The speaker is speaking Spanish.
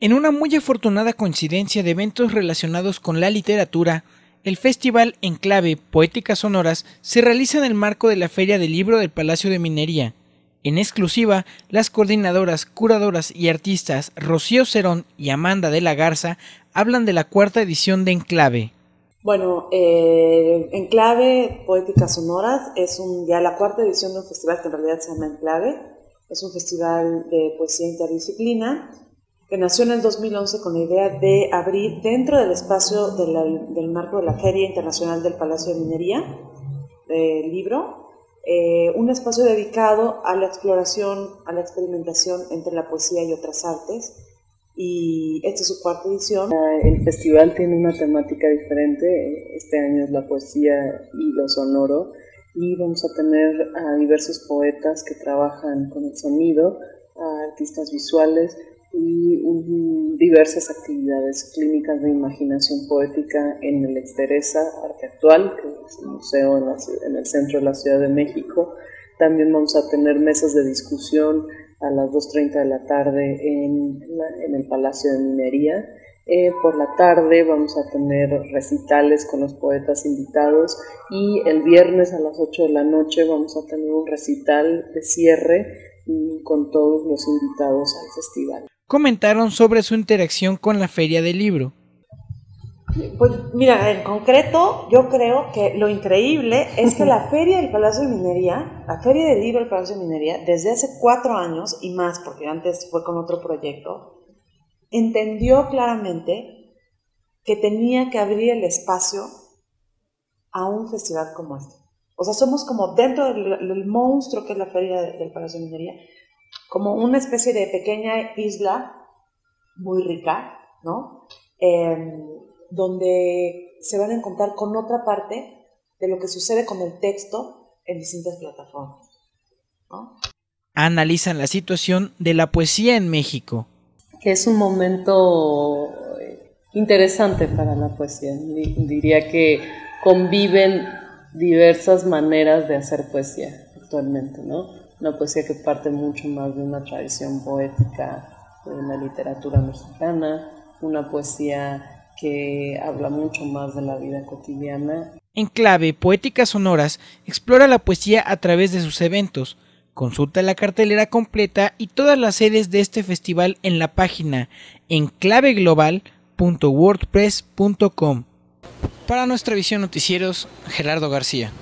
En una muy afortunada coincidencia de eventos relacionados con la literatura, el Festival Enclave Poéticas Sonoras se realiza en el marco de la Feria del Libro del Palacio de Minería. En exclusiva, las coordinadoras, curadoras y artistas Rocío Cerón y Amanda de la Garza hablan de la cuarta edición de Enclave. Bueno, eh, Enclave Poéticas Sonoras es ya la cuarta edición de un festival que en realidad se llama Enclave. Es un festival de poesía interdisciplina que nació en el 2011 con la idea de abrir dentro del espacio del marco de la Feria Internacional del Palacio de Minería, del libro, eh, un espacio dedicado a la exploración, a la experimentación entre la poesía y otras artes. Y esta es su cuarta edición. El festival tiene una temática diferente. Este año es la poesía y lo sonoro. Y vamos a tener a diversos poetas que trabajan con el sonido, a artistas visuales, y diversas actividades clínicas de imaginación poética en el Exteresa Arte Actual, que es el museo en, el centro de la Ciudad de México. También vamos a tener mesas de discusión a las 2.30 de la tarde en, el Palacio de Minería. Eh, por la tarde vamos a tener recitales con los poetas invitados y el viernes a las 8 de la noche vamos a tener un recital de cierre mm, con todos los invitados al festival comentaron sobre su interacción con la Feria del Libro. Pues mira, en concreto, yo creo que lo increíble es que la Feria del Palacio de Minería, la Feria del Libro del Palacio de Minería, desde hace cuatro años y más, porque antes fue con otro proyecto, entendió claramente que tenía que abrir el espacio a un festival como este. O sea, somos como dentro del, monstruo que es la Feria del Palacio de Minería, como una especie de pequeña isla muy rica, ¿no? Em, donde se van a encontrar con otra parte de lo que sucede con el texto en distintas plataformas. Analizan la situación de la poesía en México. Es un momento interesante para la poesía. Diría que conviven diversas maneras de hacer poesía actualmente, ¿no? Una poesía que parte mucho más de una tradición poética de la literatura mexicana, una poesía que habla mucho más de la vida cotidiana. En clave Poéticas Sonoras explora la poesía a través de sus eventos. Consulta la cartelera completa y todas las sedes de este festival en la página enclaveglobal.wordpress.com. Para nuestra visión noticieros, Gerardo García.